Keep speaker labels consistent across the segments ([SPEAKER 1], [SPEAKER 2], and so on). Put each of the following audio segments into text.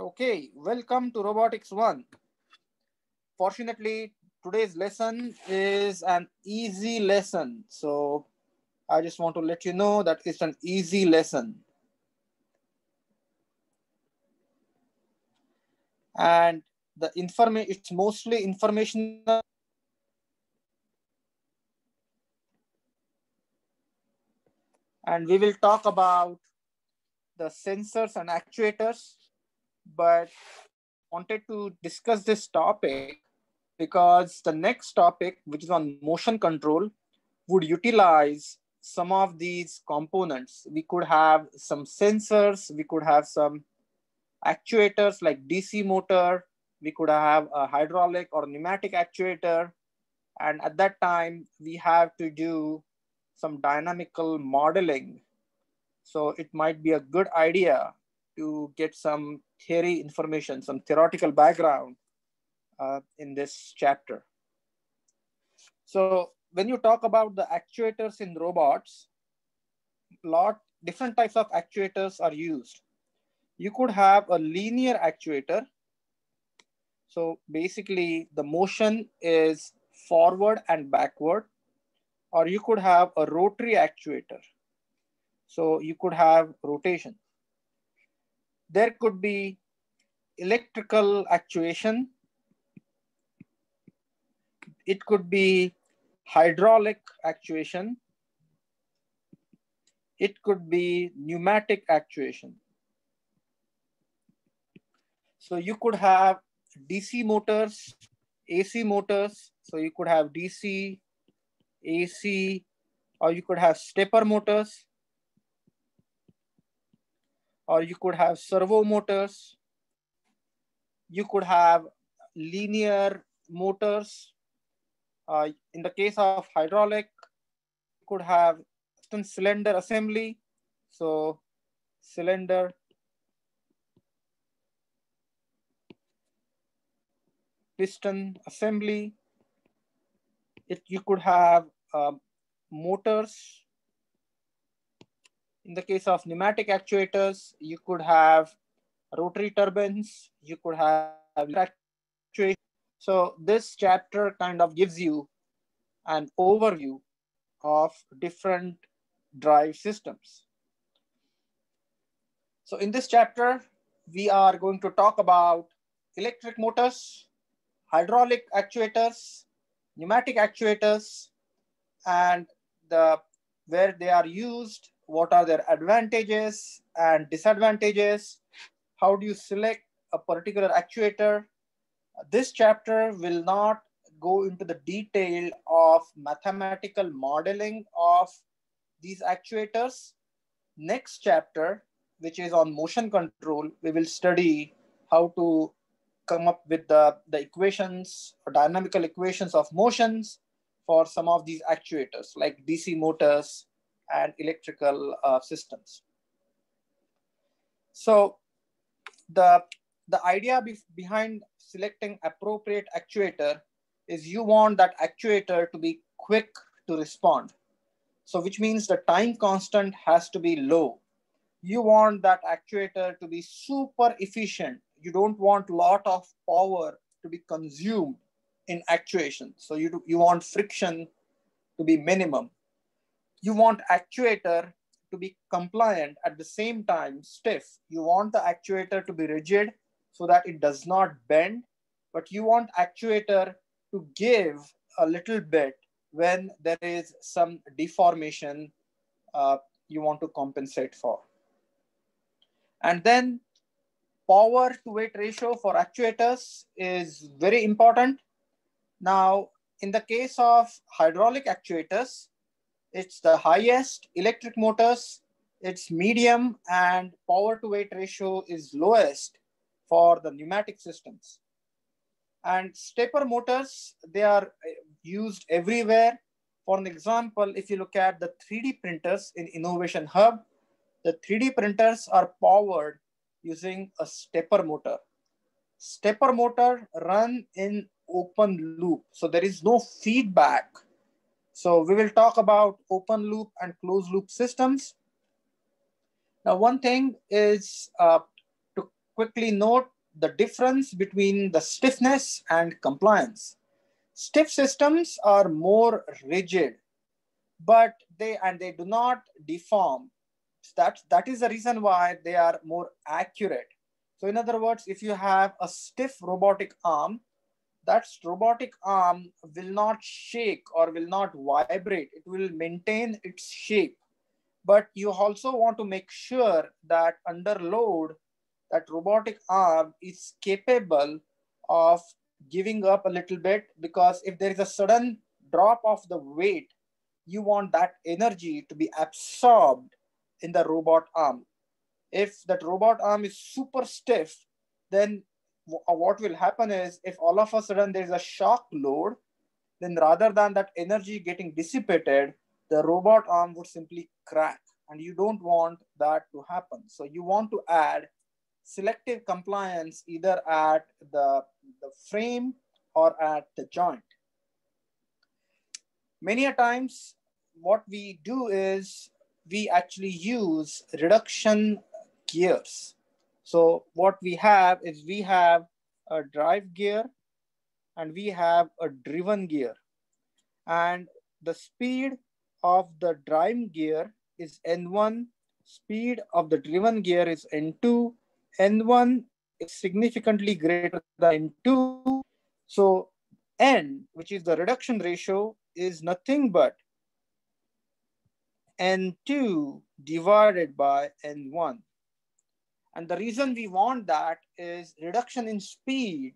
[SPEAKER 1] Okay, welcome to Robotics 1. Fortunately, today's lesson is an easy lesson. So I just want to let you know that it's an easy lesson. And the information, it's mostly informational. And we will talk about the sensors and actuators, but wanted to discuss this topic because the next topic, which is on motion control, would utilize some of these components. We could have some sensors, we could have some actuators like DC motor, we could have a hydraulic or pneumatic actuator. And at that time, we have to do some dynamical modeling. So it might be a good idea to get some theory information, some theoretical background uh, in this chapter. So when you talk about the actuators in robots, lot different types of actuators are used. You could have a linear actuator. So basically the motion is forward and backward, or you could have a rotary actuator. So you could have rotation. There could be electrical actuation. It could be hydraulic actuation. It could be pneumatic actuation. So you could have DC motors, AC motors. So you could have DC, AC, or you could have stepper motors, or you could have servo motors. You could have linear motors. Uh, in the case of hydraulic, you could have piston cylinder assembly. So cylinder piston assembly. It, you could have uh, motors. In the case of pneumatic actuators, you could have rotary turbines, you could have actuation. So this chapter kind of gives you an overview of different drive systems. So in this chapter, we are going to talk about electric motors, hydraulic actuators, pneumatic actuators, and the where they are used, what are their advantages and disadvantages, how do you select a particular actuator. This chapter will not go into the detail of mathematical modeling of these actuators. Next chapter, which is on motion control, we will study how to come up with the, the equations dynamical equations of motions for some of these actuators like DC motors and electrical uh, systems. So the, the idea be behind selecting appropriate actuator is you want that actuator to be quick to respond. So which means the time constant has to be low. You want that actuator to be super efficient you don't want a lot of power to be consumed in actuation. So you, do, you want friction to be minimum. You want actuator to be compliant at the same time stiff. You want the actuator to be rigid so that it does not bend, but you want actuator to give a little bit when there is some deformation uh, you want to compensate for. And then power to weight ratio for actuators is very important. Now, in the case of hydraulic actuators, it's the highest electric motors, it's medium and power to weight ratio is lowest for the pneumatic systems. And stepper motors, they are uh, used everywhere. For an example, if you look at the 3D printers in Innovation Hub, the 3D printers are powered using a stepper motor. Stepper motor run in open loop. So there is no feedback. So we will talk about open loop and closed loop systems. Now, one thing is uh, to quickly note the difference between the stiffness and compliance. Stiff systems are more rigid, but they and they do not deform. That, that is the reason why they are more accurate. So in other words, if you have a stiff robotic arm, that robotic arm will not shake or will not vibrate. It will maintain its shape. But you also want to make sure that under load, that robotic arm is capable of giving up a little bit because if there is a sudden drop of the weight, you want that energy to be absorbed in the robot arm. If that robot arm is super stiff, then Uh, what will happen is if all of a sudden there's a shock load, then rather than that energy getting dissipated, the robot arm would simply crack. And you don't want that to happen. So you want to add selective compliance either at the, the frame or at the joint. Many a times, what we do is we actually use reduction gears. So what we have is we have a drive gear and we have a driven gear. And the speed of the drive gear is N1, speed of the driven gear is N2, N1 is significantly greater than N2. So N, which is the reduction ratio, is nothing but N2 divided by N1. And the reason we want that is reduction in speed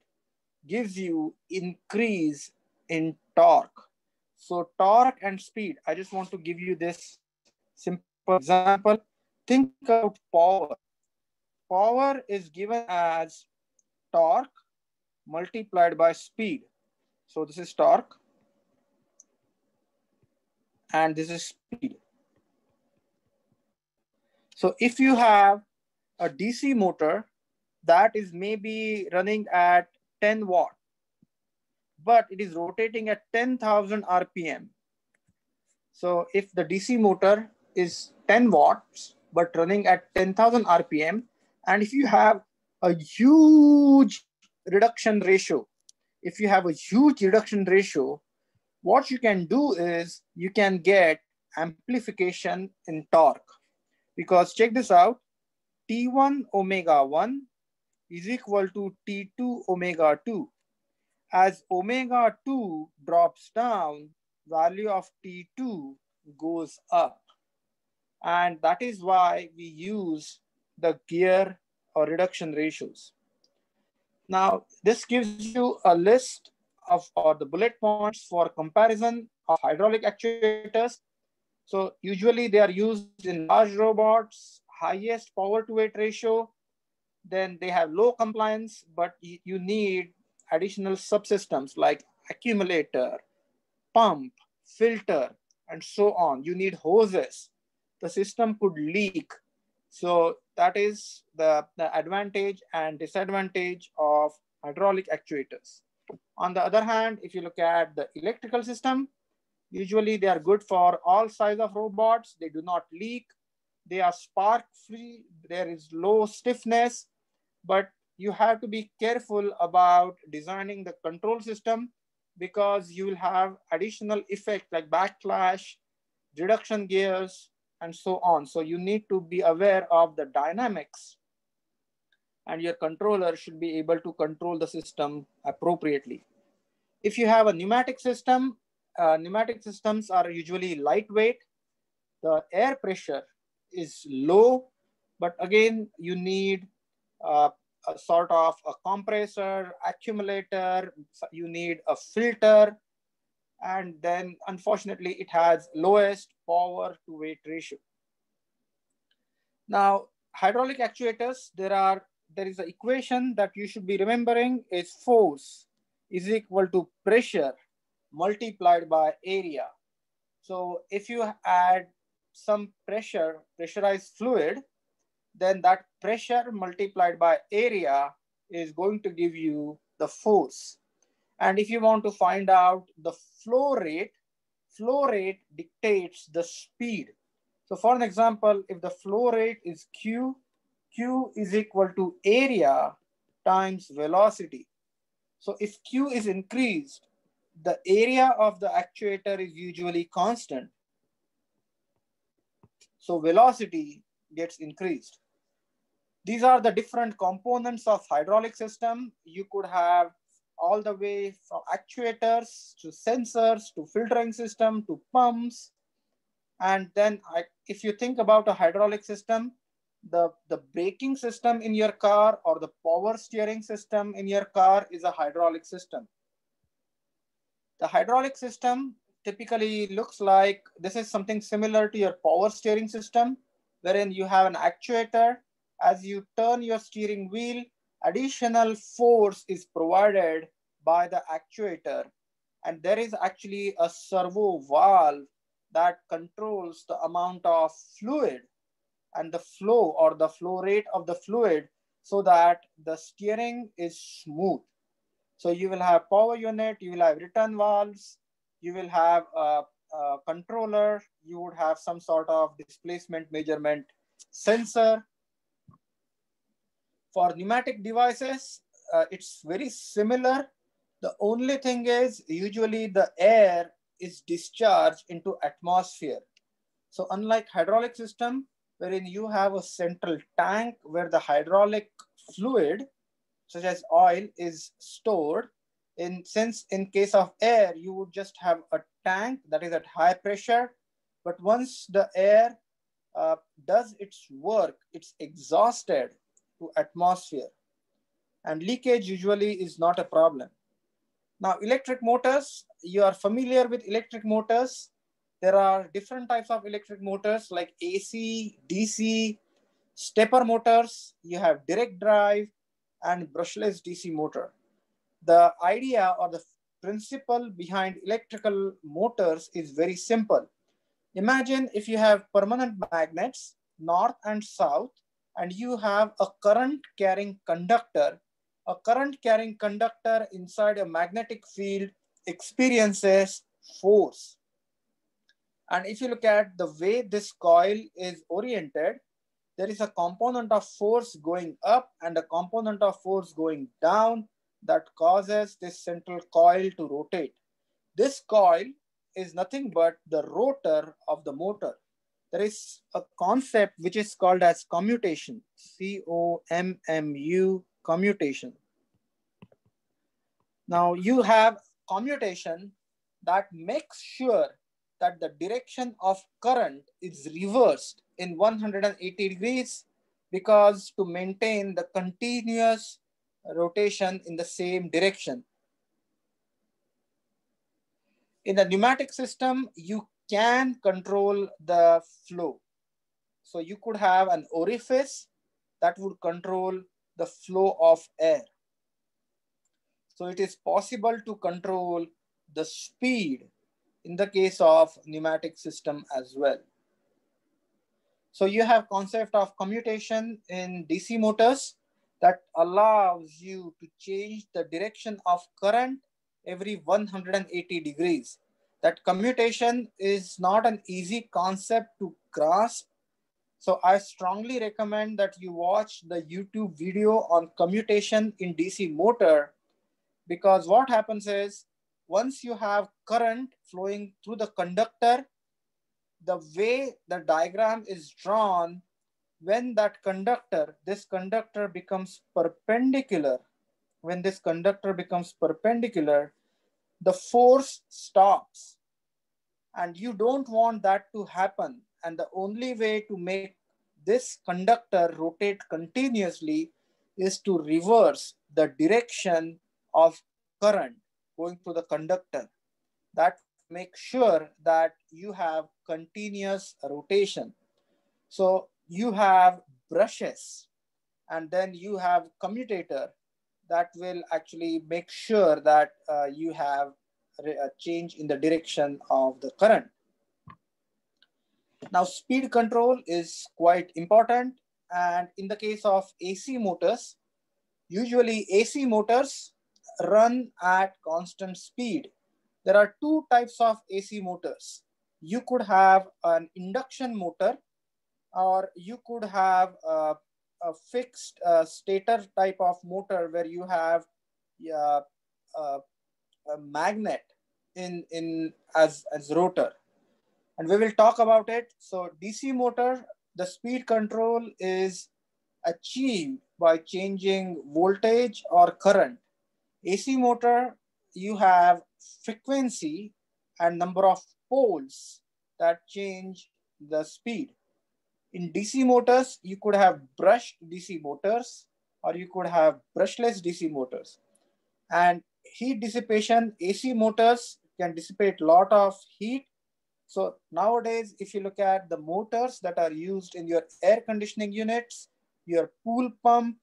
[SPEAKER 1] gives you increase in torque. So torque and speed, I just want to give you this simple example. Think about power power is given as torque multiplied by speed. So this is torque and this is speed. So if you have a DC motor that is maybe running at 10 watt, but it is rotating at 10,000 RPM. So if the DC motor is 10 watts, but running at 10,000 RPM, and if you have a huge reduction ratio, if you have a huge reduction ratio, what you can do is you can get amplification in torque. Because check this out, T1 omega 1 is equal to T2 omega 2. As omega 2 drops down, value of T2 goes up. And that is why we use the gear or reduction ratios. Now, this gives you a list of or the bullet points for comparison of hydraulic actuators. So usually they are used in large robots, highest power to weight ratio, then they have low compliance, but you need additional subsystems like accumulator, pump, filter, and so on. You need hoses. The system could leak so that is the, the advantage and disadvantage of hydraulic actuators. On the other hand, if you look at the electrical system, usually they are good for all size of robots. They do not leak. They are spark free. There is low stiffness, but you have to be careful about designing the control system because you will have additional effect like backlash, reduction gears, and so on. So you need to be aware of the dynamics and your controller should be able to control the system appropriately. If you have a pneumatic system, uh, pneumatic systems are usually lightweight. The air pressure is low, but again, you need uh, a sort of a compressor, accumulator, you need a filter, and then unfortunately it has lowest power to weight ratio. Now, hydraulic actuators, there are there is an equation that you should be remembering is force is equal to pressure multiplied by area. So if you add some pressure, pressurized fluid, then that pressure multiplied by area is going to give you the force. And if you want to find out the flow rate, flow rate dictates the speed. So for an example, if the flow rate is Q, Q is equal to area times velocity. So if Q is increased, the area of the actuator is usually constant. So velocity gets increased. These are the different components of hydraulic system. You could have all the way from actuators to sensors to filtering system to pumps. And then I, if you think about a hydraulic system, the, the braking system in your car or the power steering system in your car is a hydraulic system. The hydraulic system typically looks like, this is something similar to your power steering system, wherein you have an actuator. As you turn your steering wheel, additional force is provided by the actuator. And there is actually a servo valve that controls the amount of fluid and the flow or the flow rate of the fluid so that the steering is smooth. So you will have power unit, you will have return valves, you will have a, a controller, you would have some sort of displacement measurement sensor. For pneumatic devices, uh, it's very similar. The only thing is usually the air is discharged into atmosphere. So unlike hydraulic system, wherein you have a central tank where the hydraulic fluid, such as oil, is stored. In since in case of air, you would just have a tank that is at high pressure, but once the air uh, does its work, it's exhausted to atmosphere, and leakage usually is not a problem. Now, electric motors, you are familiar with electric motors. There are different types of electric motors like AC, DC, stepper motors, you have direct drive and brushless DC motor. The idea or the principle behind electrical motors is very simple. Imagine if you have permanent magnets, north and south, and you have a current carrying conductor. A current carrying conductor inside a magnetic field experiences force. And if you look at the way this coil is oriented, there is a component of force going up and a component of force going down that causes this central coil to rotate. This coil is nothing but the rotor of the motor. There is a concept which is called as commutation, C-O-M-M-U, commutation. Now you have commutation that makes sure that the direction of current is reversed in 180 degrees because to maintain the continuous rotation in the same direction. In the pneumatic system, you can control the flow. So you could have an orifice that would control the flow of air. So it is possible to control the speed in the case of pneumatic system as well. So you have concept of commutation in DC motors that allows you to change the direction of current every 180 degrees. That commutation is not an easy concept to grasp. So I strongly recommend that you watch the YouTube video on commutation in DC motor because what happens is once you have current flowing through the conductor, the way the diagram is drawn, when that conductor, this conductor becomes perpendicular, when this conductor becomes perpendicular, the force stops. And you don't want that to happen. And the only way to make this conductor rotate continuously is to reverse the direction of current going through the conductor. That makes sure that you have continuous rotation. So you have brushes and then you have commutator that will actually make sure that uh, you have a change in the direction of the current. Now speed control is quite important. And in the case of AC motors, usually AC motors run at constant speed. There are two types of AC motors. You could have an induction motor or you could have a, a fixed uh, stator type of motor where you have uh, uh, a magnet in, in as, as rotor. And we will talk about it. So DC motor, the speed control is achieved by changing voltage or current. AC motor, you have frequency and number of poles that change the speed. In DC motors, you could have brushed DC motors or you could have brushless DC motors. And heat dissipation, AC motors can dissipate a lot of heat. So nowadays, if you look at the motors that are used in your air conditioning units, your pool pump,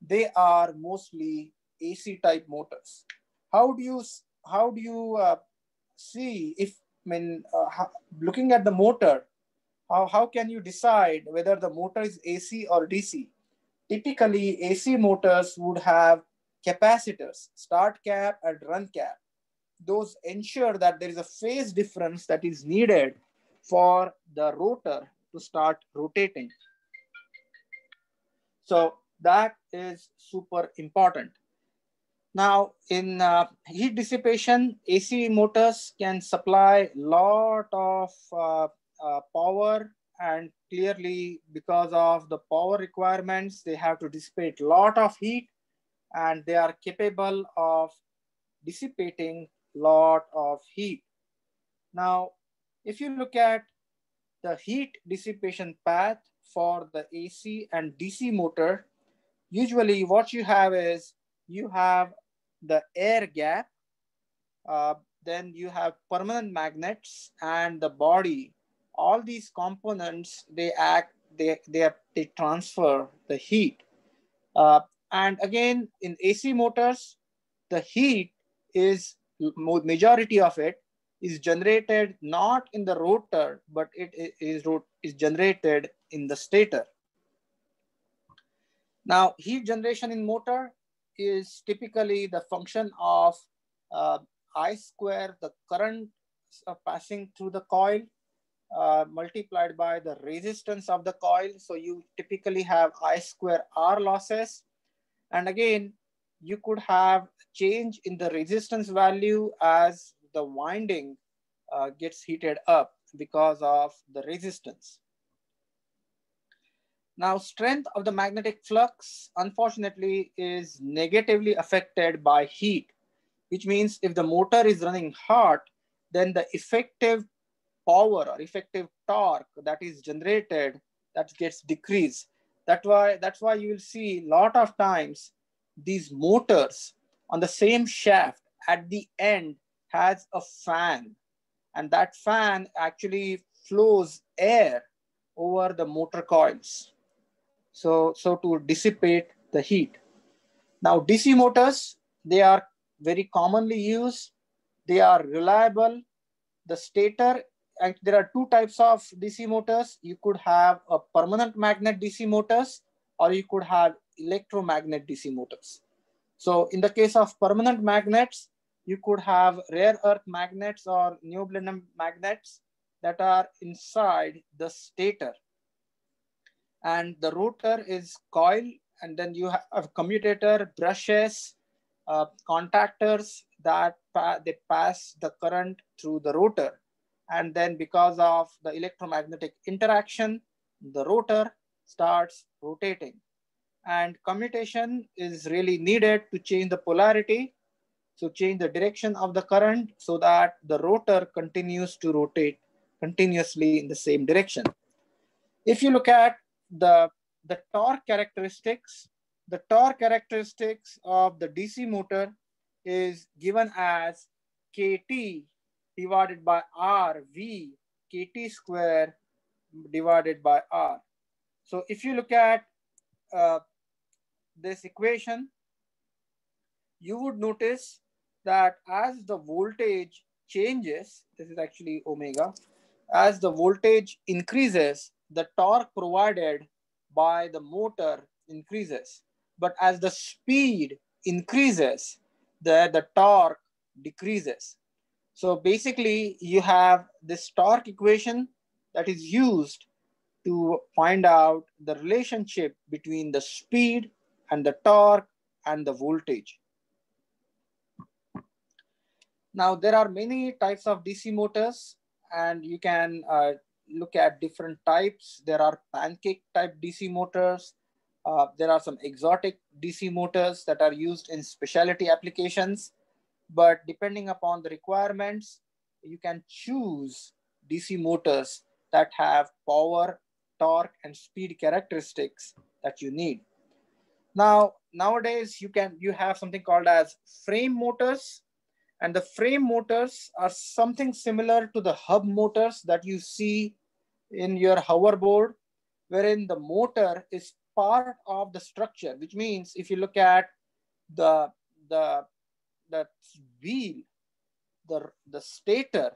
[SPEAKER 1] they are mostly AC type motors. How do you how do you uh, see if I mean uh, looking at the motor, how, how can you decide whether the motor is AC or DC? Typically, AC motors would have capacitors, start cap and run cap. Those ensure that there is a phase difference that is needed for the rotor to start rotating. So that is super important. Now in uh, heat dissipation, AC motors can supply a lot of uh, uh, power and clearly because of the power requirements, they have to dissipate a lot of heat and they are capable of dissipating lot of heat. Now, if you look at the heat dissipation path for the AC and DC motor, usually what you have is you have the air gap, uh, then you have permanent magnets and the body. All these components, they act, they, they, they transfer the heat. Uh, and again, in AC motors, the heat is majority of it is generated not in the rotor, but it is, is generated in the stator. Now, heat generation in motor is typically the function of uh, I square, the current uh, passing through the coil, uh, multiplied by the resistance of the coil. So you typically have I square R losses. And again, you could have change in the resistance value as the winding uh, gets heated up because of the resistance. Now, strength of the magnetic flux, unfortunately, is negatively affected by heat, which means if the motor is running hot, then the effective power or effective torque that is generated, that gets decreased. That's why, that's why you will see a lot of times these motors on the same shaft at the end has a fan and that fan actually flows air over the motor coils. So, so to dissipate the heat. Now DC motors, they are very commonly used. They are reliable. The stator, there are two types of DC motors. You could have a permanent magnet DC motors or you could have electromagnet DC motors. So in the case of permanent magnets, you could have rare earth magnets or neodymium magnets that are inside the stator. And the rotor is coil, and then you have commutator, brushes, uh, contactors that pa they pass the current through the rotor. And then because of the electromagnetic interaction, the rotor starts rotating and commutation is really needed to change the polarity. So change the direction of the current so that the rotor continues to rotate continuously in the same direction. If you look at the, the torque characteristics, the torque characteristics of the DC motor is given as KT divided by R V KT square divided by R. So if you look at uh, this equation, you would notice that as the voltage changes, this is actually omega, as the voltage increases, the torque provided by the motor increases. But as the speed increases, the, the torque decreases. So basically you have this torque equation that is used to find out the relationship between the speed and the torque and the voltage. Now, there are many types of DC motors and you can uh, look at different types. There are pancake type DC motors. Uh, there are some exotic DC motors that are used in specialty applications. But depending upon the requirements, you can choose DC motors that have power, torque, and speed characteristics that you need. Now, nowadays you can you have something called as frame motors, and the frame motors are something similar to the hub motors that you see in your hoverboard, wherein the motor is part of the structure, which means if you look at the the the wheel, the the stator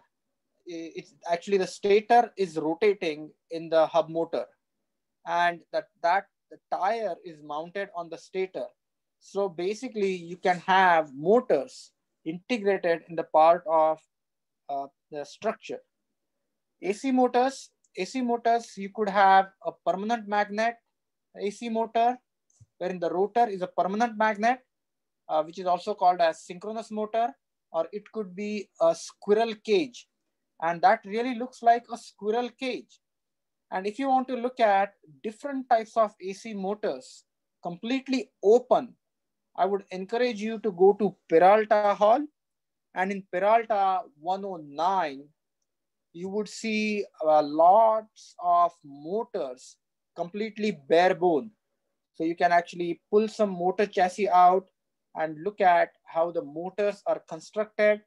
[SPEAKER 1] it's actually the stator is rotating in the hub motor. And that that the tire is mounted on the stator. So basically you can have motors integrated in the part of uh, the structure. Ac motors ac motors you could have a permanent magnet ac motor wherein the rotor is a permanent magnet uh, which is also called as synchronous motor or it could be a squirrel cage and that really looks like a squirrel cage. And if you want to look at different types of AC motors, completely open, I would encourage you to go to Peralta Hall. And in Peralta 109, you would see uh, lots of motors completely bare bone. So you can actually pull some motor chassis out and look at how the motors are constructed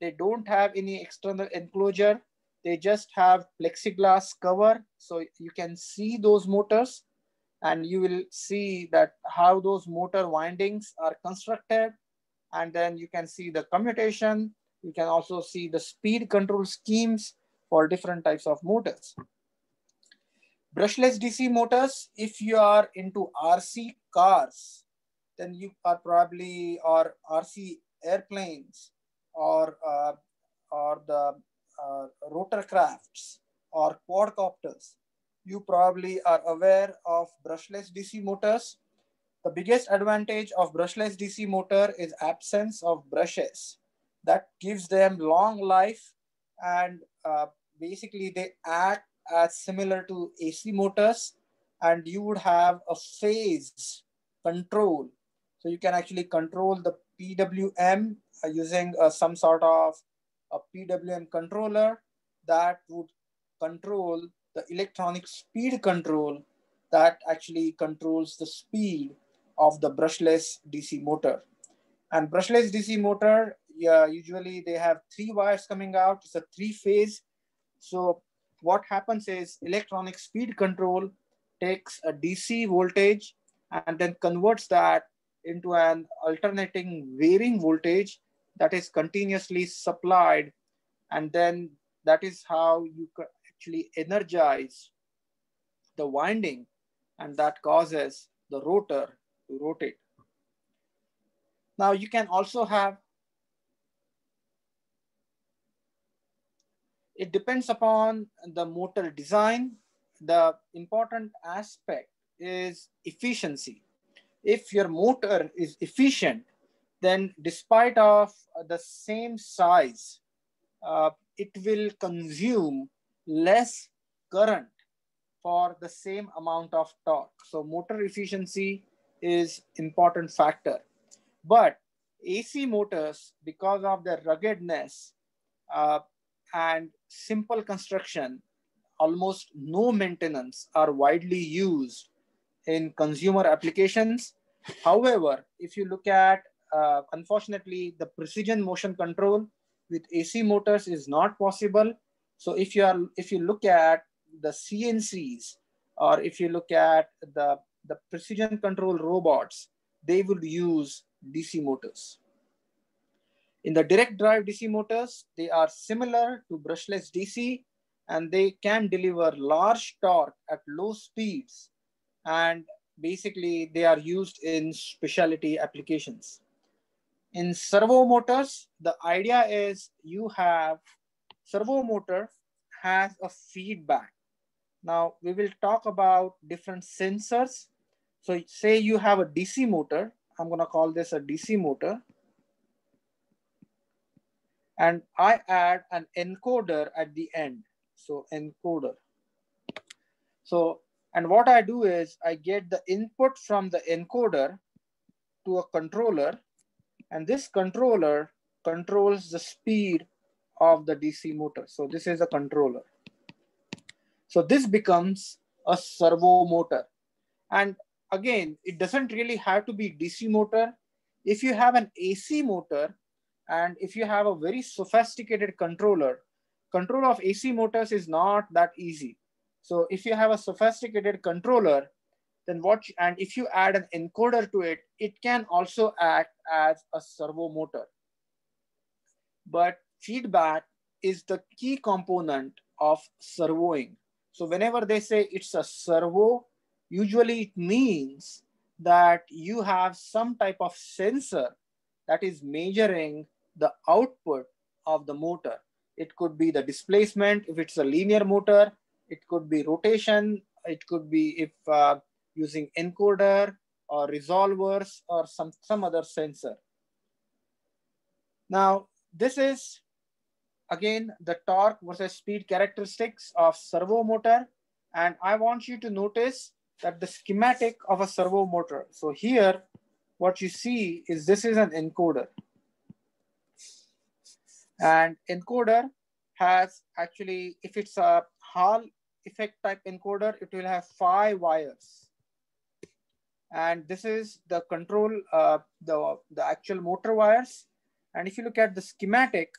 [SPEAKER 1] they don't have any external enclosure. They just have plexiglass cover. So you can see those motors and you will see that how those motor windings are constructed. And then you can see the commutation. You can also see the speed control schemes for different types of motors. Brushless DC motors, if you are into RC cars, then you are probably, or RC airplanes, or, uh, or the uh, rotorcrafts or quadcopters, you probably are aware of brushless DC motors. The biggest advantage of brushless DC motor is absence of brushes. That gives them long life and uh, basically they act as similar to AC motors and you would have a phase control. So you can actually control the PWM uh, using uh, some sort of a PWM controller that would control the electronic speed control that actually controls the speed of the brushless DC motor. And brushless DC motor, yeah, usually they have three wires coming out. It's a three phase. So what happens is electronic speed control takes a DC voltage and then converts that into an alternating varying voltage that is continuously supplied. And then that is how you actually energize the winding and that causes the rotor to rotate. Now you can also have, it depends upon the motor design. The important aspect is efficiency if your motor is efficient, then despite of the same size, uh, it will consume less current for the same amount of torque. So motor efficiency is important factor. But AC motors, because of their ruggedness uh, and simple construction, almost no maintenance are widely used in consumer applications. However, if you look at, uh, unfortunately, the precision motion control with AC motors is not possible. So if you are, if you look at the CNCs, or if you look at the, the precision control robots, they will use DC motors. In the direct drive DC motors, they are similar to brushless DC and they can deliver large torque at low speeds and basically they are used in specialty applications. In servo motors, the idea is you have servo motor has a feedback. Now we will talk about different sensors. So say you have a DC motor. I'm gonna call this a DC motor. And I add an encoder at the end. So encoder. So, and what I do is I get the input from the encoder to a controller and this controller controls the speed of the DC motor. So this is a controller. So this becomes a servo motor. And again, it doesn't really have to be DC motor. If you have an AC motor and if you have a very sophisticated controller, control of AC motors is not that easy. So if you have a sophisticated controller, then what, and if you add an encoder to it, it can also act as a servo motor. But feedback is the key component of servoing. So whenever they say it's a servo, usually it means that you have some type of sensor that is measuring the output of the motor. It could be the displacement if it's a linear motor, it could be rotation, it could be if uh, using encoder or resolvers or some, some other sensor. Now, this is again the torque versus speed characteristics of servo motor. And I want you to notice that the schematic of a servo motor. So here, what you see is this is an encoder. And encoder has actually, if it's a Hall effect type encoder, it will have five wires. And this is the control, uh, the, the actual motor wires. And if you look at the schematic,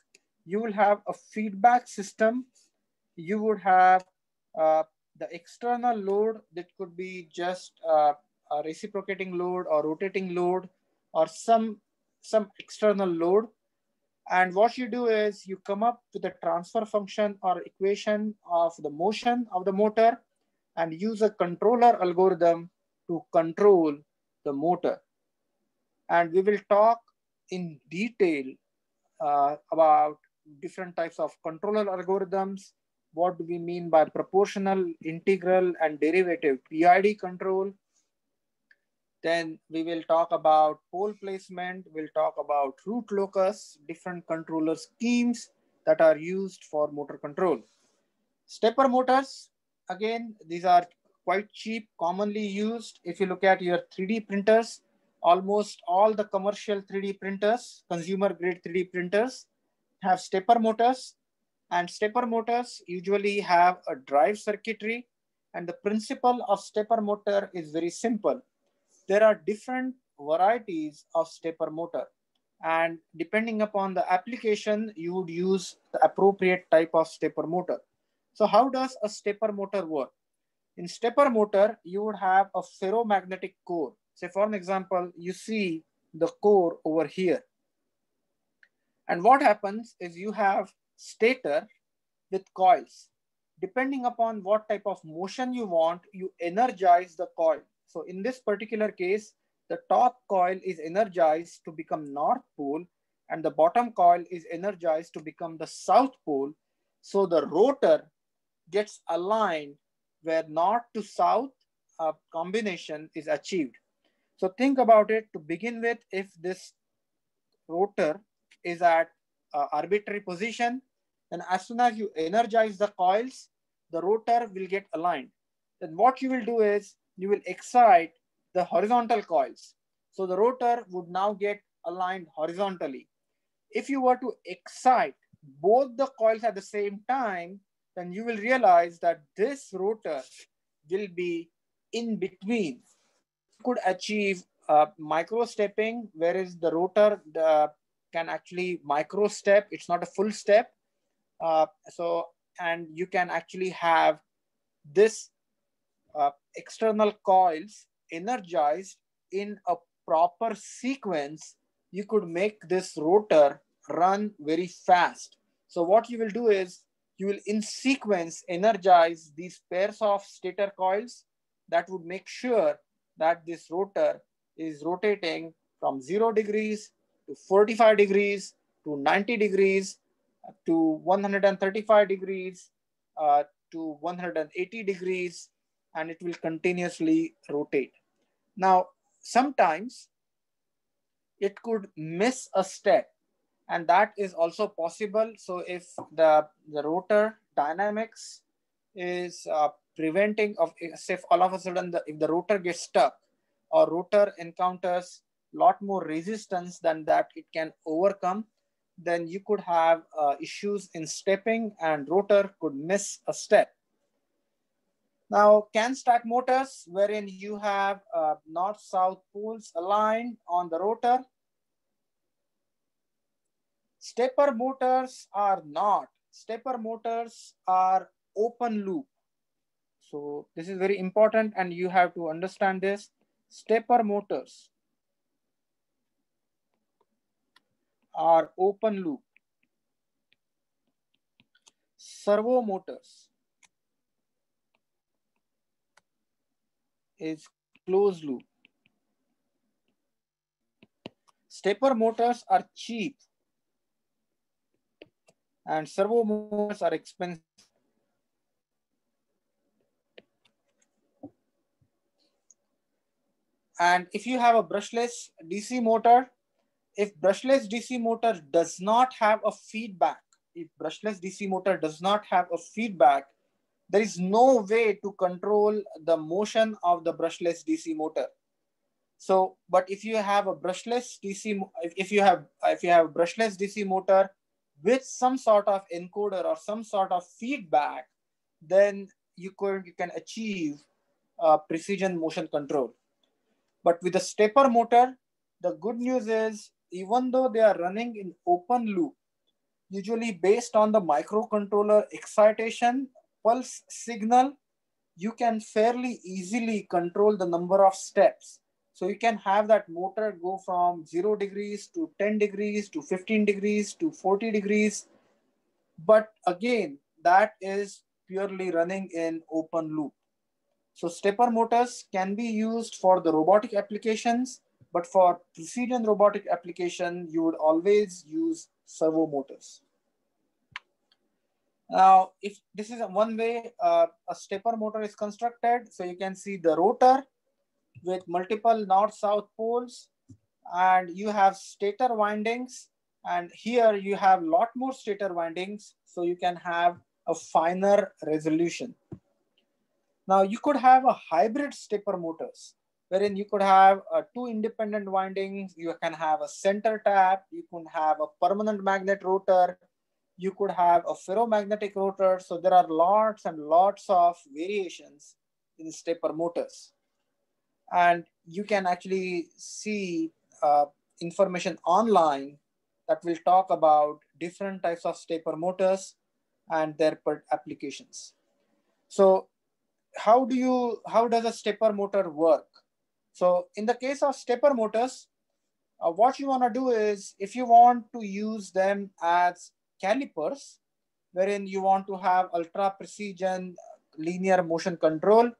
[SPEAKER 1] you will have a feedback system. You would have uh, the external load that could be just uh, a reciprocating load or rotating load or some, some external load. And what you do is you come up with a transfer function or equation of the motion of the motor and use a controller algorithm to control the motor. And we will talk in detail uh, about different types of controller algorithms. What do we mean by proportional, integral, and derivative PID control? Then we will talk about pole placement. We'll talk about root locus, different controller schemes that are used for motor control. Stepper motors, again, these are quite cheap, commonly used. If you look at your 3D printers, almost all the commercial 3D printers, consumer grade 3D printers, have stepper motors and stepper motors usually have a drive circuitry and the principle of stepper motor is very simple. There are different varieties of stepper motor and depending upon the application, you would use the appropriate type of stepper motor. So how does a stepper motor work? In stepper motor, you would have a ferromagnetic core. Say for an example, you see the core over here. And what happens is you have stator with coils. Depending upon what type of motion you want, you energize the coil. So in this particular case, the top coil is energized to become north pole and the bottom coil is energized to become the south pole. So the rotor gets aligned where north to south uh, combination is achieved. So think about it to begin with, if this rotor is at uh, arbitrary position. And as soon as you energize the coils, the rotor will get aligned. Then what you will do is you will excite the horizontal coils. So the rotor would now get aligned horizontally. If you were to excite both the coils at the same time, then you will realize that this rotor will be in between. Could achieve uh, micro stepping, whereas the rotor the, can actually micro step. It's not a full step. Uh, so, and you can actually have this uh, external coils energized in a proper sequence. You could make this rotor run very fast. So what you will do is you will in sequence energize these pairs of stator coils that would make sure that this rotor is rotating from zero degrees to 45 degrees to 90 degrees to 135 degrees uh, to 180 degrees and it will continuously rotate. Now, sometimes it could miss a step and that is also possible. So if the, the rotor dynamics is uh, preventing of if all of a sudden the, if the rotor gets stuck or rotor encounters lot more resistance than that it can overcome, then you could have uh, issues in stepping and rotor could miss a step. Now, can stack motors, wherein you have uh, north-south poles aligned on the rotor. Stepper motors are not. Stepper motors are open loop. So this is very important and you have to understand this. Stepper motors are open loop. Servo motors is closed loop. Stepper motors are cheap and servo motors are expensive. And if you have a brushless DC motor, if brushless DC motor does not have a feedback, if brushless DC motor does not have a feedback, there is no way to control the motion of the brushless DC motor. So, but if you have a brushless DC, if you have if you have brushless DC motor with some sort of encoder or some sort of feedback, then you could you can achieve uh, precision motion control. But with a stepper motor, the good news is even though they are running in open loop, usually based on the microcontroller excitation pulse signal, you can fairly easily control the number of steps. So you can have that motor go from zero degrees to 10 degrees to 15 degrees to 40 degrees. But again, that is purely running in open loop. So stepper motors can be used for the robotic applications, but for precision robotic application, you would always use servo motors. Now, if this is one way uh, a stepper motor is constructed, so you can see the rotor with multiple north-south poles and you have stator windings and here you have a lot more stator windings so you can have a finer resolution. Now you could have a hybrid stepper motors wherein you could have uh, two independent windings, you can have a center tap, you can have a permanent magnet rotor, you could have a ferromagnetic rotor. So there are lots and lots of variations in stepper motors. And you can actually see uh, information online that will talk about different types of stepper motors and their applications. So how do you, how does a stepper motor work? So in the case of stepper motors, uh, what you want to do is if you want to use them as calipers, wherein you want to have ultra precision linear motion control,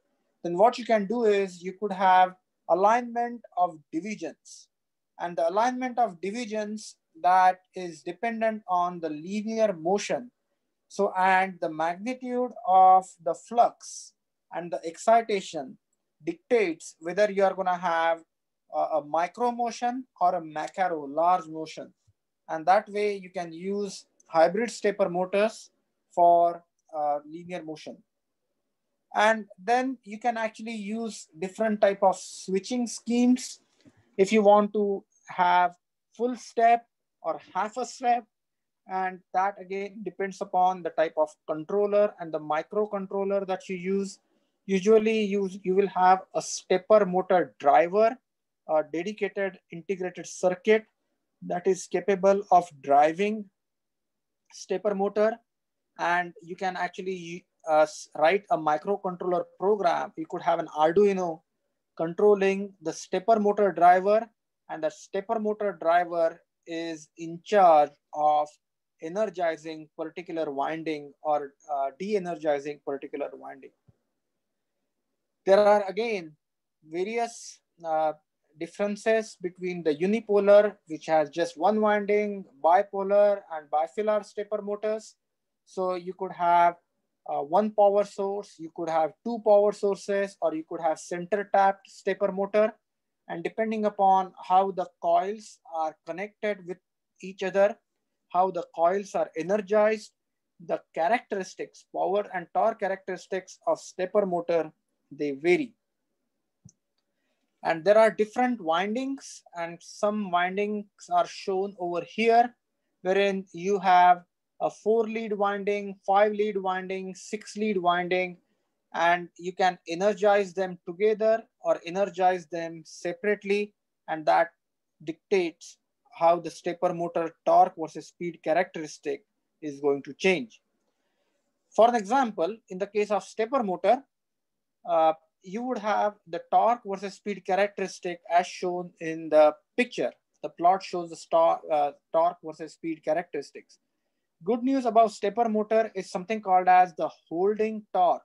[SPEAKER 1] then what you can do is you could have alignment of divisions. And the alignment of divisions that is dependent on the linear motion. So, and the magnitude of the flux and the excitation dictates whether you are going to have a, a micro motion or a macro large motion. And that way you can use hybrid stepper motors for uh, linear motion. And then you can actually use different type of switching schemes. If you want to have full step or half a step, and that again depends upon the type of controller and the microcontroller that you use. Usually you, you will have a stepper motor driver, a dedicated integrated circuit that is capable of driving stepper motor and you can actually uh, write a microcontroller program. You could have an Arduino controlling the stepper motor driver and the stepper motor driver is in charge of energizing particular winding or uh, de-energizing particular winding. There are again various uh, differences between the unipolar, which has just one winding, bipolar and bifilar stepper motors. So you could have uh, one power source, you could have two power sources, or you could have center tapped stepper motor. And depending upon how the coils are connected with each other, how the coils are energized, the characteristics, power and torque characteristics of stepper motor, they vary. And there are different windings and some windings are shown over here, wherein you have a four lead winding, five lead winding, six lead winding, and you can energize them together or energize them separately. And that dictates how the stepper motor torque versus speed characteristic is going to change. For an example, in the case of stepper motor, uh, you would have the torque versus speed characteristic as shown in the picture. The plot shows the star, uh, torque versus speed characteristics. Good news about stepper motor is something called as the holding torque,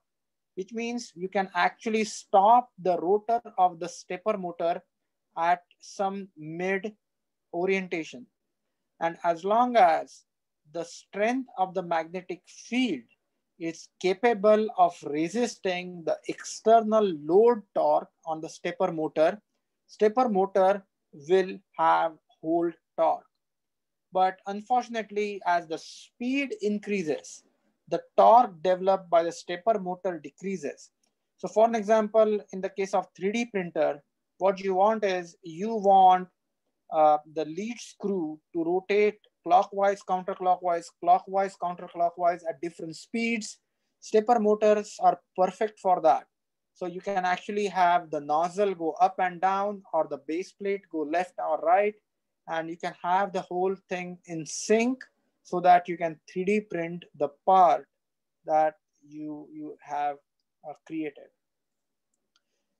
[SPEAKER 1] which means you can actually stop the rotor of the stepper motor at some mid orientation. And as long as the strength of the magnetic field is capable of resisting the external load torque on the stepper motor, stepper motor will have hold torque. But unfortunately, as the speed increases, the torque developed by the stepper motor decreases. So for an example, in the case of 3D printer, what you want is you want uh, the lead screw to rotate clockwise, counterclockwise, clockwise, counterclockwise at different speeds. Stepper motors are perfect for that. So you can actually have the nozzle go up and down or the base plate go left or right. And you can have the whole thing in sync so that you can 3D print the part that you, you have uh, created.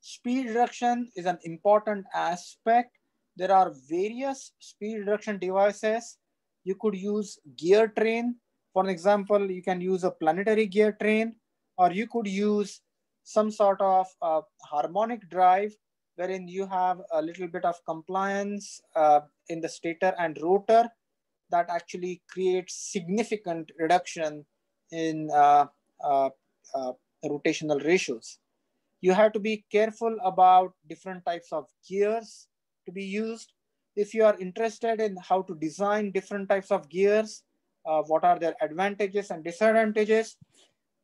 [SPEAKER 1] Speed reduction is an important aspect. There are various speed reduction devices you could use gear train. For example, you can use a planetary gear train, or you could use some sort of uh, harmonic drive wherein you have a little bit of compliance uh, in the stator and rotor that actually creates significant reduction in uh, uh, uh rotational ratios. You have to be careful about different types of gears to be used if you are interested in how to design different types of gears, uh, what are their advantages and disadvantages,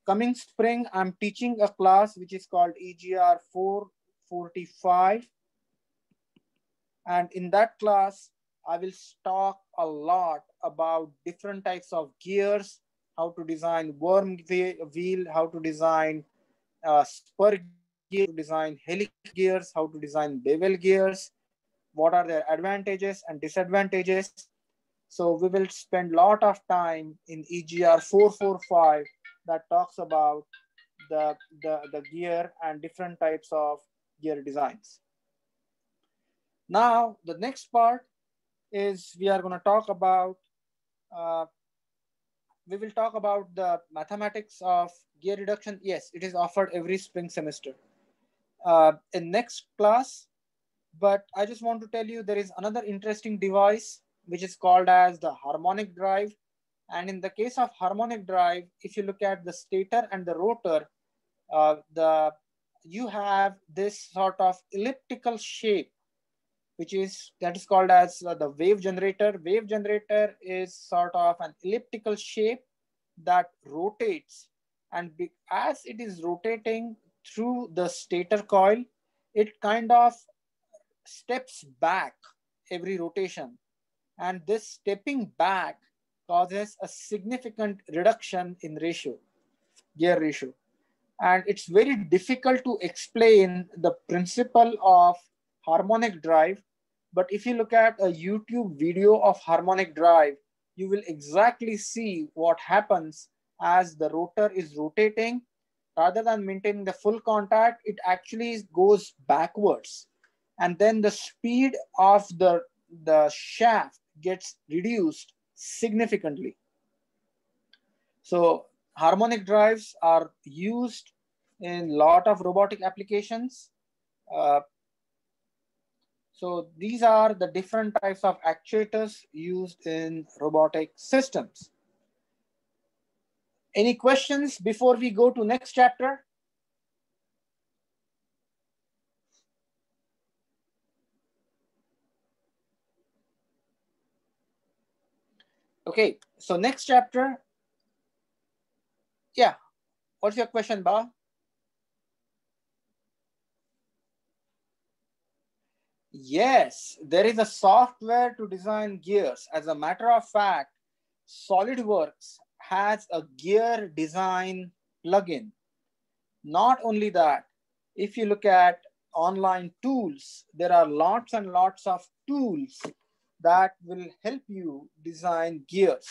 [SPEAKER 1] coming spring, I'm teaching a class which is called EGR 445. And in that class, I will talk a lot about different types of gears, how to design worm wheel, how to design uh, spur gear, design helix gears, how to design bevel gears, what are their advantages and disadvantages. So we will spend a lot of time in EGR 445 that talks about the, the, the gear and different types of gear designs. Now, the next part is we are going to talk about, uh, we will talk about the mathematics of gear reduction. Yes, it is offered every spring semester. Uh, in next class, but I just want to tell you there is another interesting device which is called as the harmonic drive. And in the case of harmonic drive, if you look at the stator and the rotor, uh, the you have this sort of elliptical shape, which is that is called as uh, the wave generator. Wave generator is sort of an elliptical shape that rotates, and be, as it is rotating through the stator coil, it kind of steps back every rotation. And this stepping back causes a significant reduction in ratio, gear ratio. And it's very difficult to explain the principle of harmonic drive. But if you look at a YouTube video of harmonic drive, you will exactly see what happens as the rotor is rotating. Rather than maintaining the full contact, it actually goes backwards and then the speed of the, the shaft gets reduced significantly. So harmonic drives are used in lot of robotic applications. Uh, so these are the different types of actuators used in robotic systems. Any questions before we go to next chapter? Okay, so next chapter. Yeah, what's your question, Ba? Yes, there is a software to design gears. As a matter of fact, SolidWorks has a gear design plugin. Not only that, if you look at online tools, there are lots and lots of tools that will help you design gears.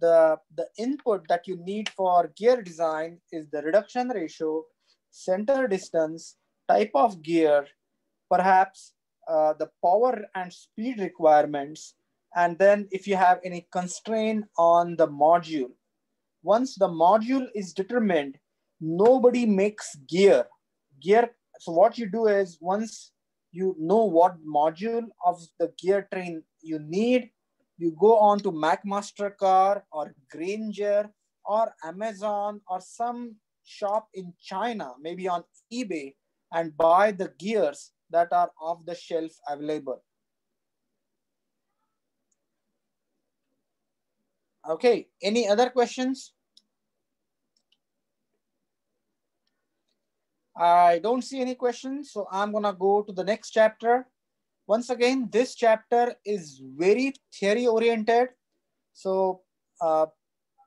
[SPEAKER 1] The, the input that you need for gear design is the reduction ratio, center distance, type of gear, perhaps uh, the power and speed requirements, and then if you have any constraint on the module. Once the module is determined, nobody makes gear. Gear, so what you do is once you know what module of the gear train you need, you go on to McMaster-Carr or Grainger or Amazon or some shop in China, maybe on eBay, and buy the gears that are off the shelf available. Okay, any other questions? I don't see any questions, so I'm gonna go to the next chapter. Once again, this chapter is very theory oriented. So uh,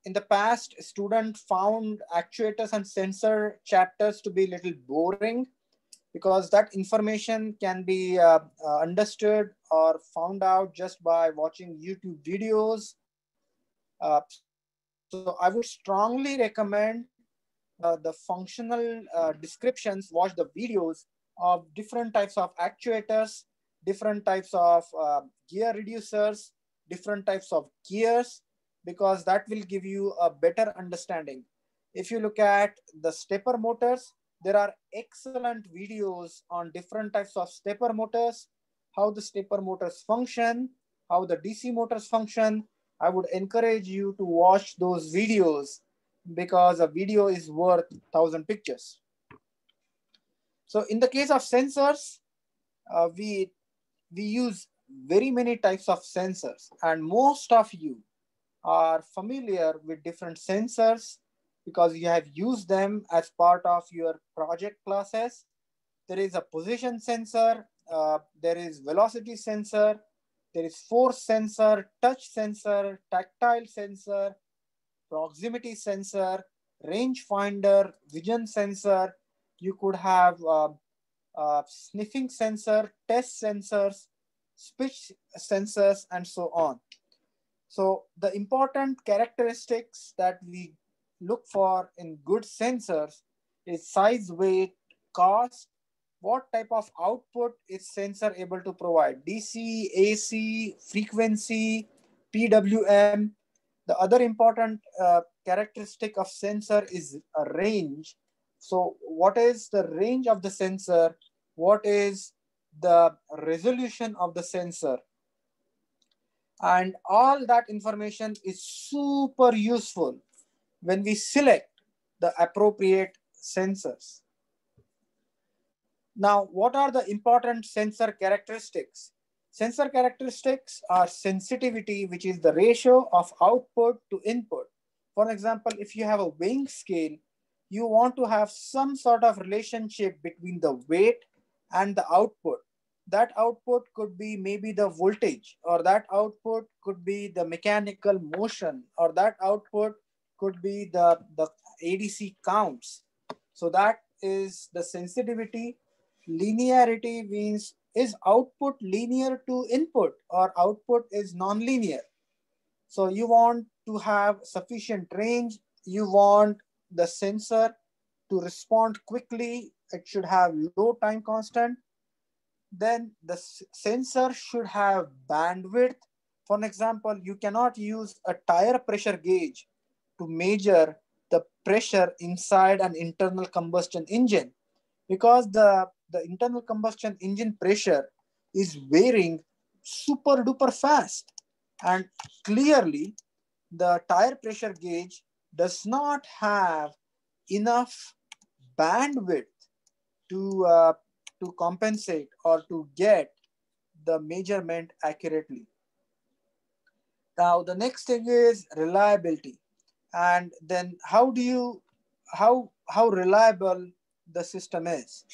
[SPEAKER 1] in the past, student found actuators and sensor chapters to be a little boring because that information can be uh, uh, understood or found out just by watching YouTube videos. Uh, so I would strongly recommend uh, the functional uh, descriptions, watch the videos of different types of actuators different types of uh, gear reducers, different types of gears, because that will give you a better understanding. If you look at the stepper motors, there are excellent videos on different types of stepper motors, how the stepper motors function, how the DC motors function. I would encourage you to watch those videos because a video is worth thousand pictures. So in the case of sensors, uh, we we use very many types of sensors and most of you are familiar with different sensors because you have used them as part of your project classes. There is a position sensor, uh, there is velocity sensor, there is force sensor, touch sensor, tactile sensor, proximity sensor, range finder, vision sensor. You could have uh, uh, sniffing sensor, test sensors, speech sensors, and so on. So the important characteristics that we look for in good sensors is size, weight, cost, what type of output is sensor able to provide, DC, AC, frequency, PWM. The other important uh, characteristic of sensor is a range. So what is the range of the sensor what is the resolution of the sensor. And all that information is super useful when we select the appropriate sensors. Now, what are the important sensor characteristics? Sensor characteristics are sensitivity, which is the ratio of output to input. For example, if you have a weighing scale, you want to have some sort of relationship between the weight and the output. That output could be maybe the voltage, or that output could be the mechanical motion, or that output could be the, the ADC counts. So that is the sensitivity. Linearity means is output linear to input or output is nonlinear. So you want to have sufficient range. You want the sensor to respond quickly it should have low time constant. Then the sensor should have bandwidth. For example, you cannot use a tire pressure gauge to measure the pressure inside an internal combustion engine because the, the internal combustion engine pressure is varying super duper fast. And clearly, the tire pressure gauge does not have enough bandwidth to, uh, to compensate or to get the measurement accurately. Now, the next thing is reliability. And then how do you, how, how reliable the system is?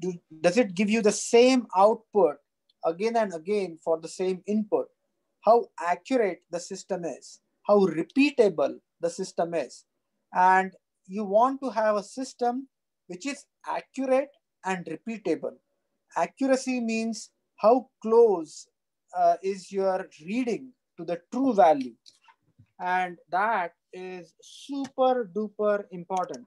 [SPEAKER 1] Do, does it give you the same output again and again for the same input? How accurate the system is? How repeatable the system is? And you want to have a system which is accurate and repeatable. Accuracy means how close uh, is your reading to the true value. And that is super duper important.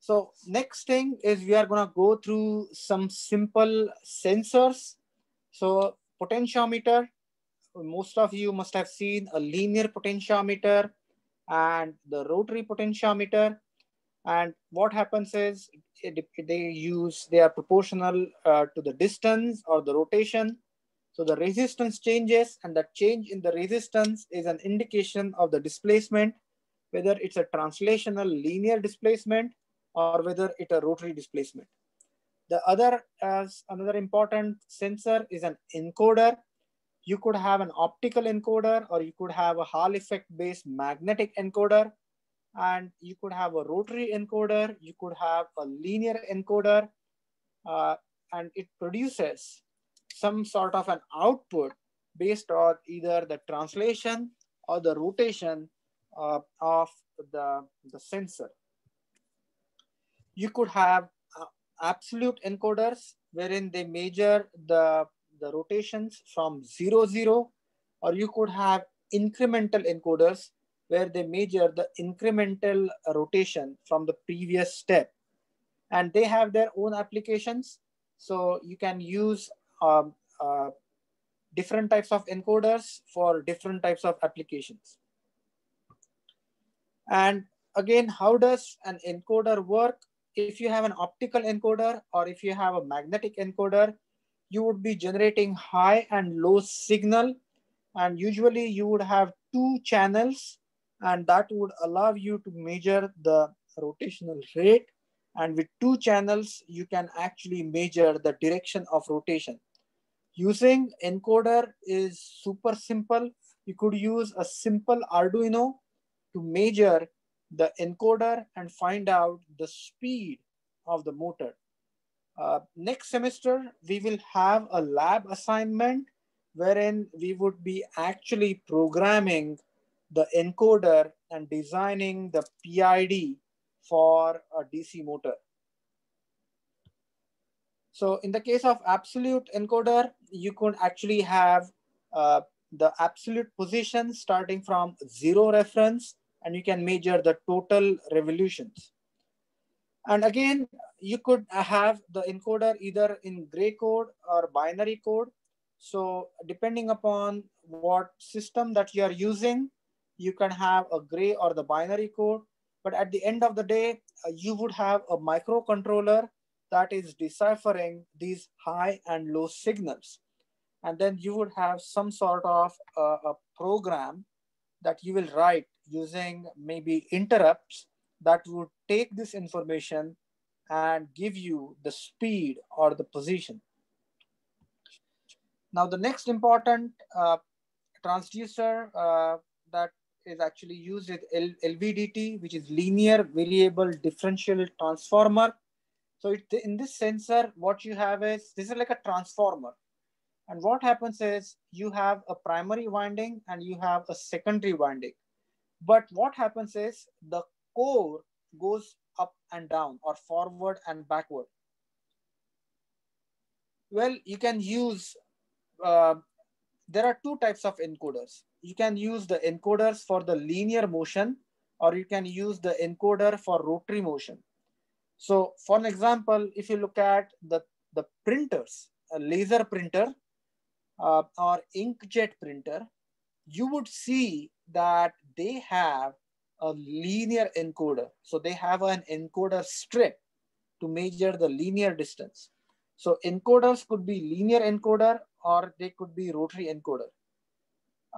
[SPEAKER 1] So next thing is we are gonna go through some simple sensors. So potentiometer, most of you must have seen a linear potentiometer and the rotary potentiometer. And what happens is they use, they are proportional uh, to the distance or the rotation. So the resistance changes and the change in the resistance is an indication of the displacement, whether it's a translational linear displacement or whether it's a rotary displacement. The other as another important sensor is an encoder. You could have an optical encoder or you could have a Hall effect based magnetic encoder and you could have a rotary encoder, you could have a linear encoder, uh, and it produces some sort of an output based on either the translation or the rotation uh, of the, the sensor. You could have uh, absolute encoders wherein they measure the, the rotations from zero, zero, or you could have incremental encoders where they measure the incremental rotation from the previous step. And they have their own applications. So you can use um, uh, different types of encoders for different types of applications. And again, how does an encoder work? If you have an optical encoder or if you have a magnetic encoder, you would be generating high and low signal. And usually you would have two channels and that would allow you to measure the rotational rate. And with two channels, you can actually measure the direction of rotation. Using encoder is super simple. You could use a simple Arduino to measure the encoder and find out the speed of the motor. Uh, next semester, we will have a lab assignment wherein we would be actually programming the encoder and designing the PID for a DC motor. So in the case of absolute encoder, you could actually have uh, the absolute position starting from zero reference and you can measure the total revolutions. And again, you could have the encoder either in gray code or binary code. So depending upon what system that you are using, you can have a gray or the binary code, but at the end of the day, uh, you would have a microcontroller that is deciphering these high and low signals. And then you would have some sort of uh, a program that you will write using maybe interrupts that would take this information and give you the speed or the position. Now, the next important uh, transducer uh, that is actually used with L LVDT, which is linear variable differential transformer. So it, in this sensor, what you have is, this is like a transformer. And what happens is you have a primary winding and you have a secondary winding. But what happens is the core goes up and down or forward and backward. Well, you can use, uh, there are two types of encoders you can use the encoders for the linear motion or you can use the encoder for rotary motion. So for an example, if you look at the, the printers, a laser printer uh, or inkjet printer, you would see that they have a linear encoder. So they have an encoder strip to measure the linear distance. So encoders could be linear encoder or they could be rotary encoder.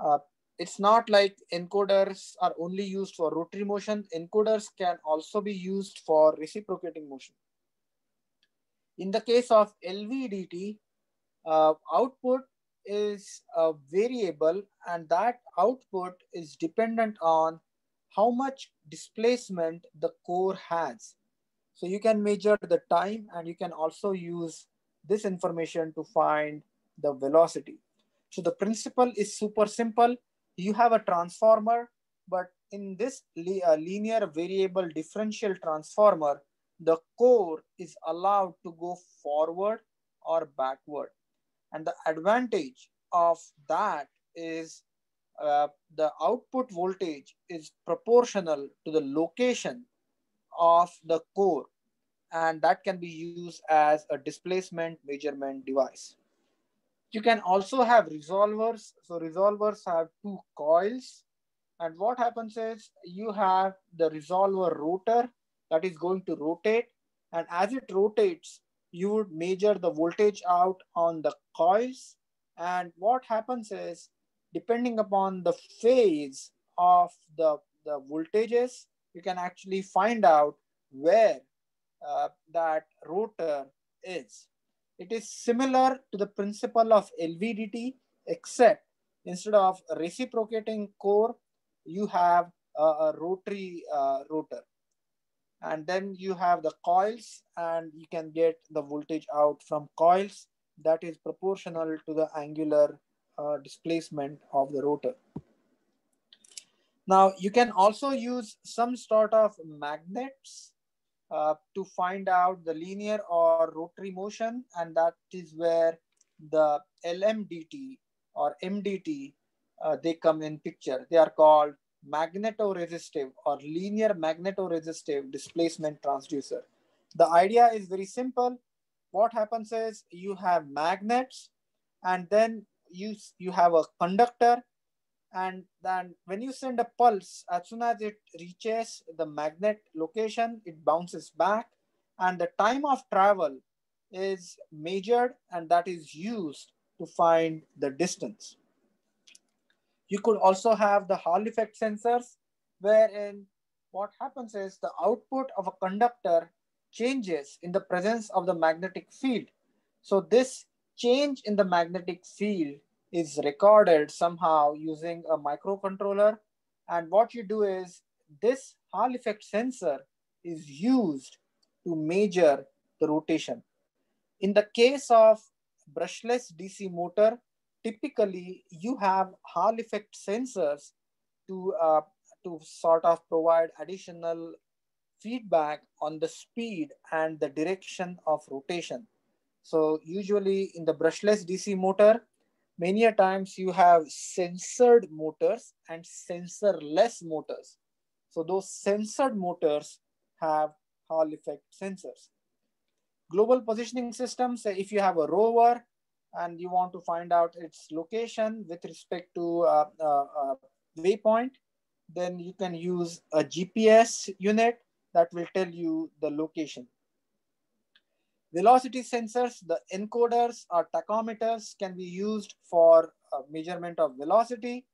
[SPEAKER 1] Uh, it's not like encoders are only used for rotary motion. Encoders can also be used for reciprocating motion. In the case of LVDT, uh, output is a variable and that output is dependent on how much displacement the core has. So you can measure the time and you can also use this information to find the velocity. So the principle is super simple. You have a transformer, but in this uh, linear variable differential transformer, the core is allowed to go forward or backward. And the advantage of that is uh, the output voltage is proportional to the location of the core. And that can be used as a displacement measurement device. You can also have resolvers. So resolvers have two coils. And what happens is you have the resolver rotor that is going to rotate. And as it rotates, you would measure the voltage out on the coils. And what happens is, depending upon the phase of the, the voltages, you can actually find out where uh, that rotor is. It is similar to the principle of LVDT, except instead of reciprocating core, you have a, a rotary uh, rotor and then you have the coils and you can get the voltage out from coils that is proportional to the angular uh, displacement of the rotor. Now you can also use some sort of magnets uh, to find out the linear or rotary motion and that is where the LMDT or MDT uh, they come in picture. They are called magnetoresistive or linear magnetoresistive displacement transducer. The idea is very simple. What happens is you have magnets and then you, you have a conductor and then when you send a pulse, as soon as it reaches the magnet location, it bounces back and the time of travel is measured and that is used to find the distance. You could also have the Hall effect sensors, wherein what happens is the output of a conductor changes in the presence of the magnetic field. So this change in the magnetic field is recorded somehow using a microcontroller. And what you do is this Hall effect sensor is used to measure the rotation. In the case of brushless DC motor, typically you have Hall effect sensors to, uh, to sort of provide additional feedback on the speed and the direction of rotation. So usually in the brushless DC motor, many a times you have sensored motors and sensorless motors. So those sensored motors have Hall effect sensors. Global positioning systems, if you have a rover and you want to find out its location with respect to uh, uh, uh, waypoint, then you can use a GPS unit that will tell you the location. Velocity sensors, the encoders or tachometers can be used for measurement of velocity.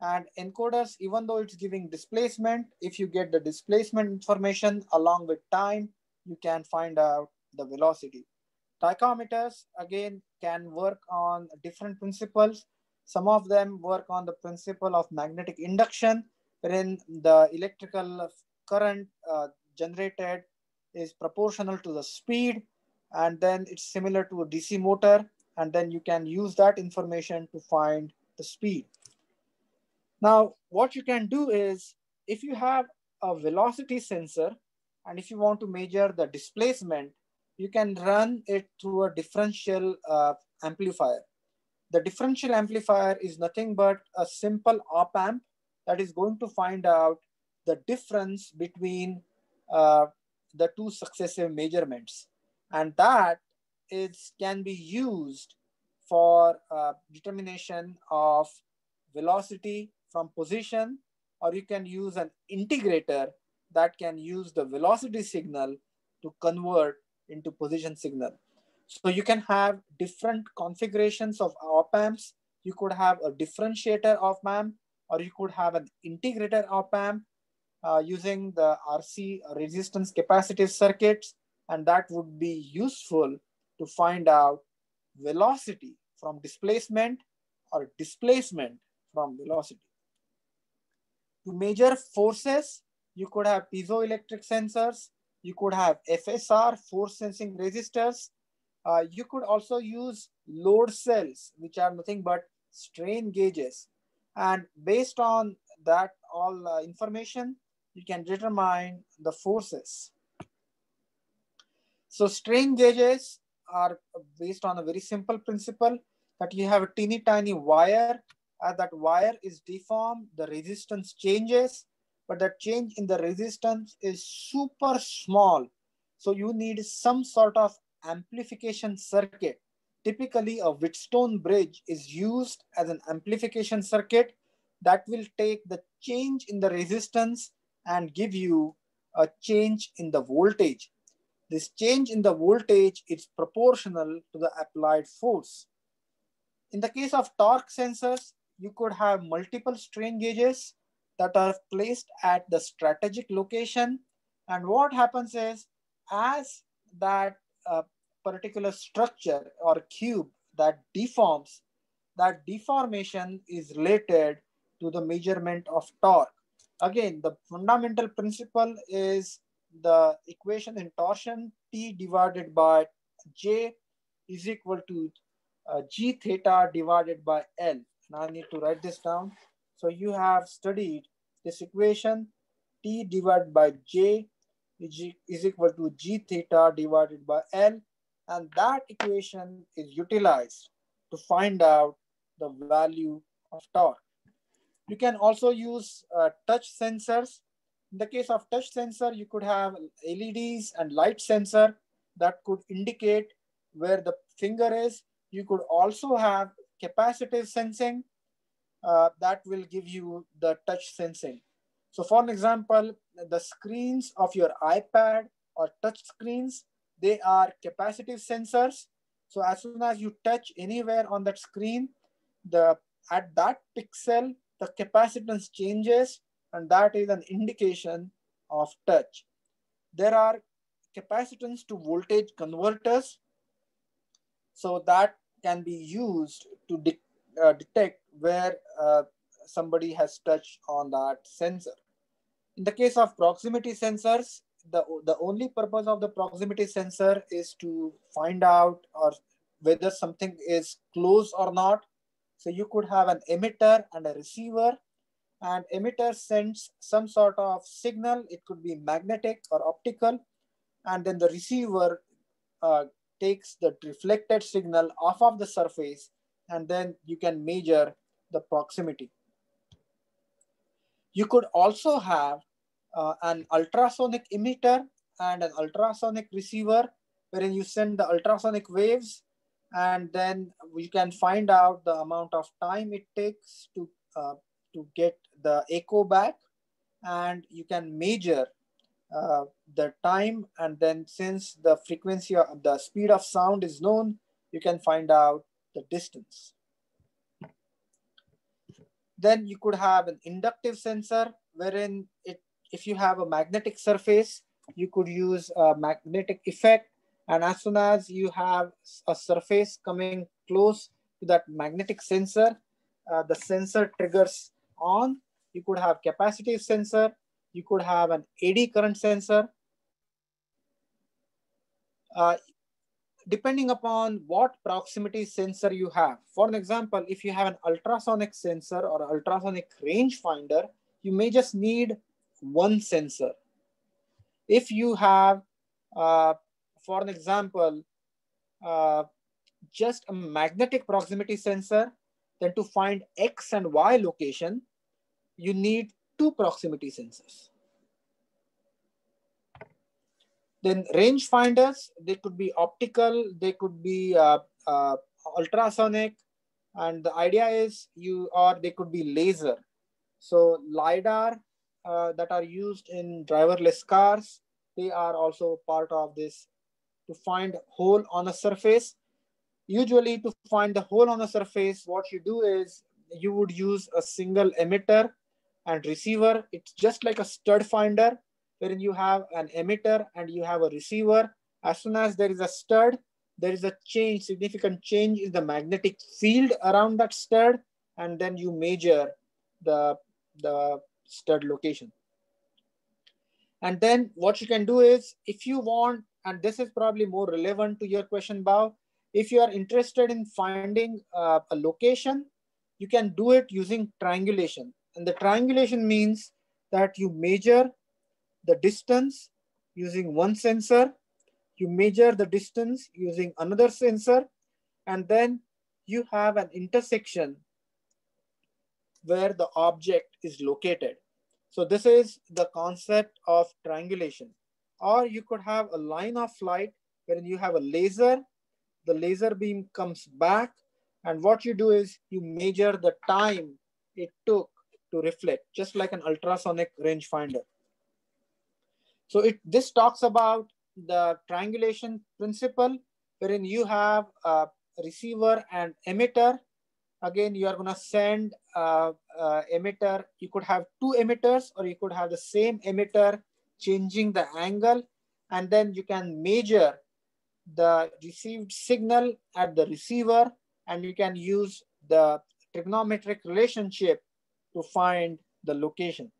[SPEAKER 1] And encoders, even though it's giving displacement, if you get the displacement information along with time, you can find out the velocity. Tachometers, again, can work on different principles. Some of them work on the principle of magnetic induction, wherein the electrical current uh, generated is proportional to the speed, and then it's similar to a DC motor, and then you can use that information to find the speed. Now, what you can do is, if you have a velocity sensor, and if you want to measure the displacement, you can run it through a differential uh, amplifier. The differential amplifier is nothing but a simple op amp that is going to find out the difference between uh, the two successive measurements. And that is can be used for uh, determination of velocity from position, or you can use an integrator that can use the velocity signal to convert into position signal. So you can have different configurations of op amps. You could have a differentiator op amp, or you could have an integrator op amp uh, using the RC resistance capacitive circuits, and that would be useful to find out velocity from displacement or displacement from velocity. To measure forces, you could have piezoelectric sensors, you could have FSR, force sensing resistors. Uh, you could also use load cells, which are nothing but strain gauges. And based on that all uh, information, you can determine the forces. So strain gauges are based on a very simple principle that you have a teeny tiny wire. As that wire is deformed, the resistance changes but the change in the resistance is super small. So you need some sort of amplification circuit. Typically a Wheatstone bridge is used as an amplification circuit that will take the change in the resistance and give you a change in the voltage. This change in the voltage is proportional to the applied force. In the case of torque sensors, you could have multiple strain gauges that are placed at the strategic location. And what happens is as that uh, particular structure or cube that deforms, that deformation is related to the measurement of torque. Again, the fundamental principle is the equation in torsion T divided by J is equal to uh, G theta divided by L. Now I need to write this down. So you have studied this equation, T divided by J is equal to G theta divided by L. And that equation is utilized to find out the value of torque. You can also use uh, touch sensors. In the case of touch sensor, you could have LEDs and light sensor that could indicate where the finger is. You could also have capacitive sensing uh, that will give you the touch sensing. So for an example, the screens of your iPad or touch screens, they are capacitive sensors. So as soon as you touch anywhere on that screen, the at that pixel, the capacitance changes and that is an indication of touch. There are capacitance to voltage converters. So that can be used to de uh, detect where uh, somebody has touched on that sensor. In the case of proximity sensors, the, the only purpose of the proximity sensor is to find out or whether something is close or not. So you could have an emitter and a receiver and emitter sends some sort of signal. It could be magnetic or optical. And then the receiver uh, takes the reflected signal off of the surface and then you can measure the proximity. You could also have uh, an ultrasonic emitter and an ultrasonic receiver wherein you send the ultrasonic waves and then you can find out the amount of time it takes to, uh, to get the echo back and you can measure uh, the time and then since the frequency of the speed of sound is known, you can find out the distance. Then you could have an inductive sensor wherein it, if you have a magnetic surface, you could use a magnetic effect. And as soon as you have a surface coming close to that magnetic sensor, uh, the sensor triggers on. You could have capacitive sensor. You could have an eddy current sensor. Uh, depending upon what proximity sensor you have. For an example, if you have an ultrasonic sensor or ultrasonic rangefinder, you may just need one sensor. If you have, uh, for an example, uh, just a magnetic proximity sensor, then to find X and Y location, you need two proximity sensors. Then range finders, they could be optical, they could be uh, uh, ultrasonic, and the idea is you, or they could be laser. So LiDAR uh, that are used in driverless cars, they are also part of this to find hole on a surface. Usually to find the hole on a surface, what you do is you would use a single emitter and receiver. It's just like a stud finder, wherein you have an emitter and you have a receiver. As soon as there is a stud, there is a change, significant change in the magnetic field around that stud, and then you measure the, the stud location. And then what you can do is, if you want, and this is probably more relevant to your question, Bao, if you are interested in finding uh, a location, you can do it using triangulation. And the triangulation means that you measure the distance using one sensor, you measure the distance using another sensor, and then you have an intersection where the object is located. So this is the concept of triangulation. Or you could have a line of flight wherein you have a laser, the laser beam comes back, and what you do is you measure the time it took to reflect, just like an ultrasonic rangefinder. So it this talks about the triangulation principle, wherein you have a receiver and emitter. Again, you are going to send uh, emitter. You could have two emitters, or you could have the same emitter changing the angle, and then you can measure the received signal at the receiver, and you can use the trigonometric relationship to find the location.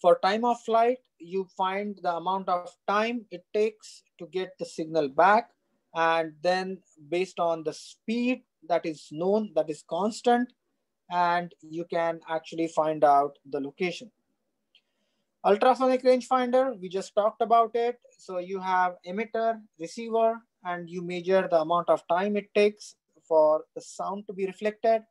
[SPEAKER 1] For time of flight, you find the amount of time it takes to get the signal back. And then based on the speed that is known, that is constant, and you can actually find out the location. Ultrasonic rangefinder, we just talked about it. So you have emitter, receiver, and you measure the amount of time it takes for the sound to be reflected.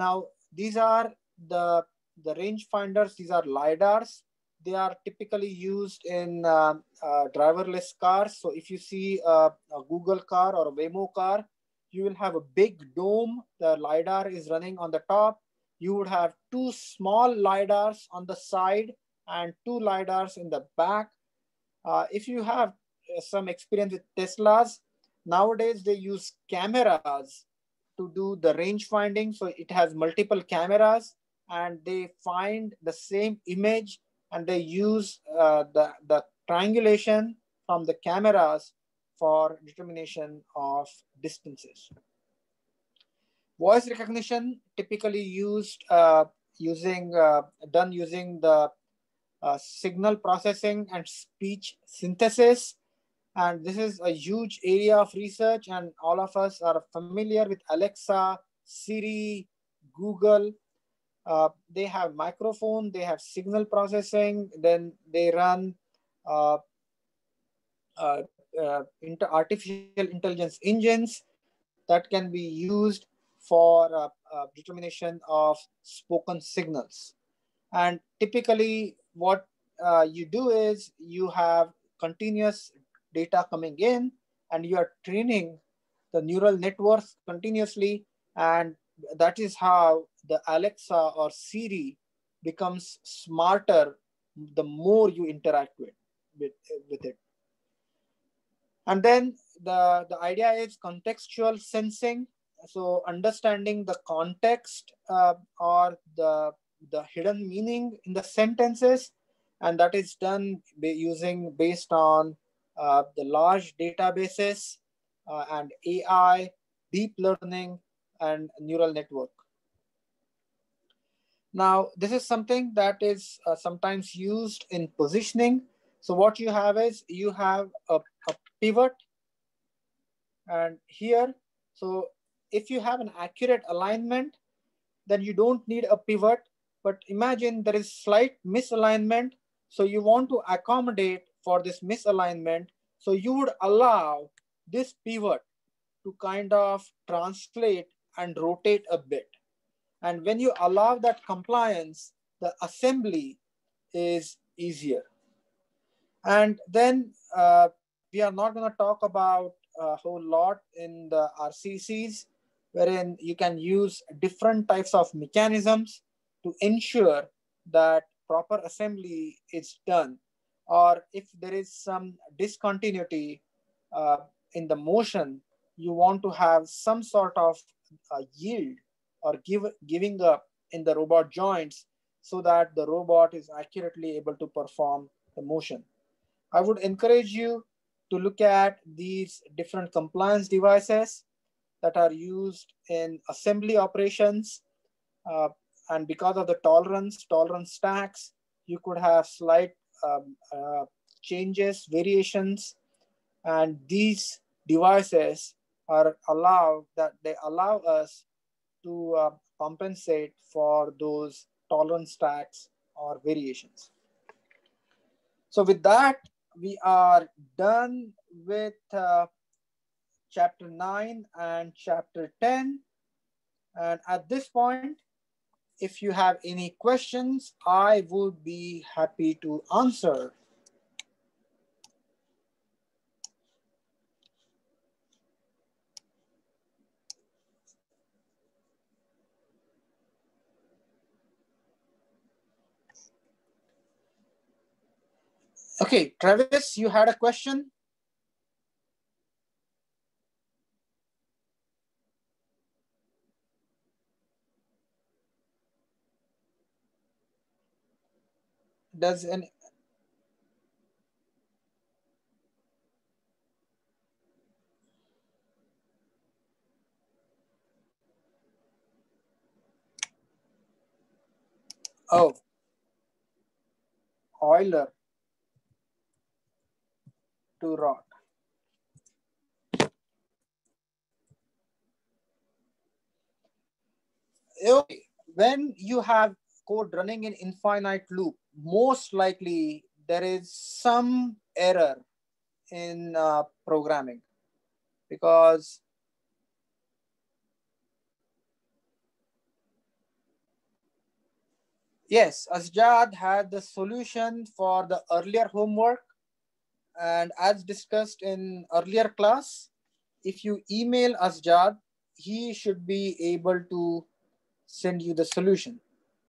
[SPEAKER 1] Now, these are the, the range finders. These are LiDARs. They are typically used in uh, uh, driverless cars. So if you see a, a Google car or a Waymo car, you will have a big dome. The LiDAR is running on the top. You would have two small LiDARs on the side and two LiDARs in the back. Uh, if you have uh, some experience with Teslas, nowadays they use cameras to do the range finding. So it has multiple cameras and they find the same image and they use uh, the, the triangulation from the cameras for determination of distances. Voice recognition typically used uh, using uh, done using the uh, signal processing and speech synthesis and this is a huge area of research and all of us are familiar with Alexa, Siri, Google. Uh, they have microphone, they have signal processing, then they run uh, uh, uh inter artificial intelligence engines that can be used for uh, uh, determination of spoken signals. And typically what you do is you have continuous data coming in and you are training the neural networks continuously. And that is how the alexa or siri becomes smarter the more you interact with, with, with it. And then the, the idea is contextual sensing. So understanding the context uh, or the the hidden meaning in the sentences. And that is done using based on the large databases uh, and AI, deep learning, and neural network. Now, this is something that is uh, sometimes used in positioning. So what you have is you have a, a pivot and here, so if you have an accurate alignment, then you don't need a pivot, but imagine there is slight misalignment. So you want to accommodate for this misalignment. So you would allow this pivot to kind of translate and rotate a bit. And when you allow that compliance, the assembly is easier. And then uh, we are not going to talk about a whole lot in the RCCs, wherein you can use different types of mechanisms to ensure that proper assembly is done or if there is some discontinuity uh, in the motion, you want to have some sort of uh, yield or give giving up in the robot joints so that the robot is accurately able to perform the motion. I would encourage you to look at these different compliance devices that are used in assembly operations. Uh, and because of the tolerance, tolerance stacks, you could have slight um, uh, changes, variations, and these devices are allowed that they allow us to uh, compensate for those tolerance stacks or variations. So with that, we are done with uh, chapter 9 and chapter 10. And at this point, if you have any questions, I would be happy to answer. Okay, Travis, you had a question? Does any Oh, Euler to rot. When you have code running in infinite loop, most likely there is some error in uh, programming because yes, Asjad had the solution for the earlier homework and as discussed in earlier class, if you email Asjad, he should be able to send you the solution.